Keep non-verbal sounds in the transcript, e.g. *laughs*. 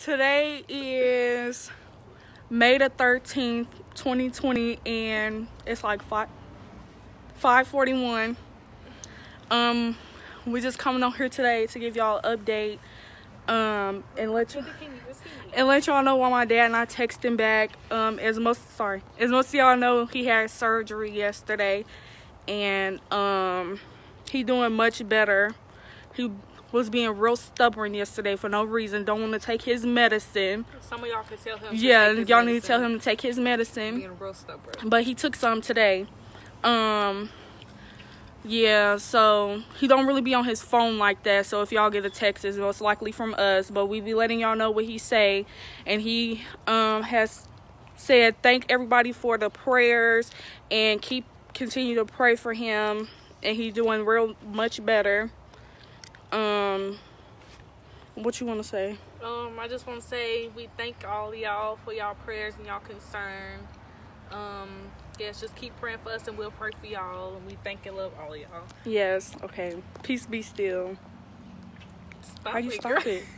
Today is May the 13th, 2020, and it's like 5 541. Um, we just coming on here today to give y'all an update. Um, and let you and let y'all know why my dad and not texting back. Um, as most sorry, as most of y'all know, he had surgery yesterday, and um, he doing much better. He was being real stubborn yesterday for no reason. Don't want to take his medicine. Some of y'all can tell him. Yeah, y'all need to tell him to take his medicine. Being real stubborn. But he took some today. Um, yeah, so he don't really be on his phone like that. So if y'all get a text, it's most likely from us. But we be letting y'all know what he say, and he um has said thank everybody for the prayers and keep continue to pray for him, and he doing real much better. Um, what you want to say? Um, I just want to say we thank all y'all for y'all prayers and y'all concern. Um, yes, just keep praying for us and we'll pray for y'all. And we thank and love all y'all. Yes. Okay. Peace be still. Stop How you it, stop girl. it? *laughs*